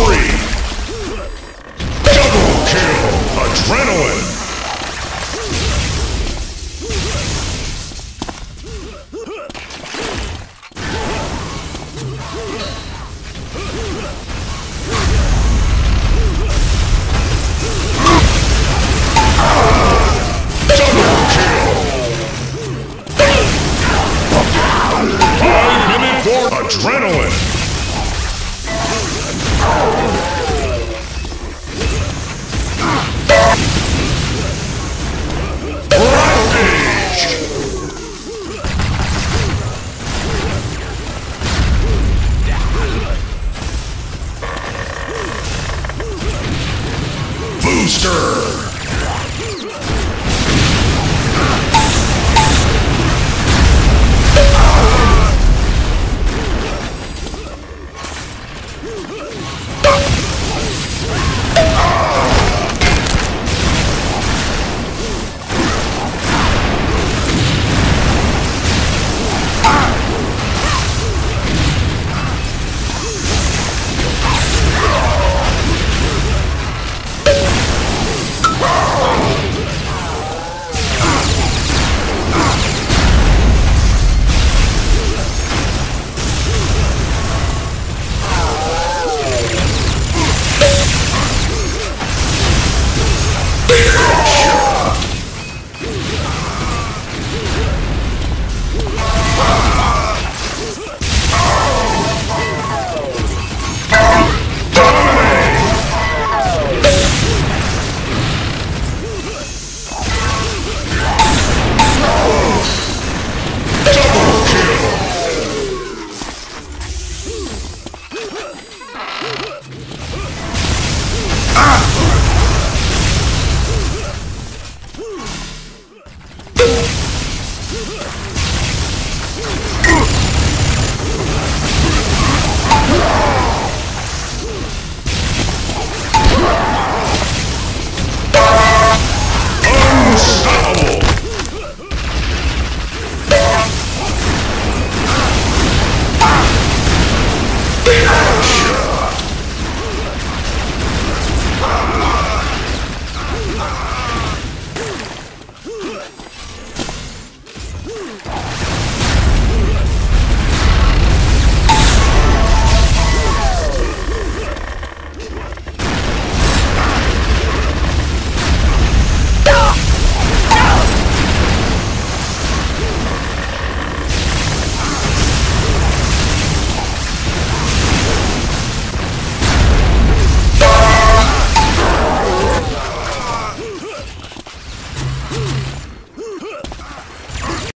spree! Double kill! Adrenaline! Adrenaline! Booster!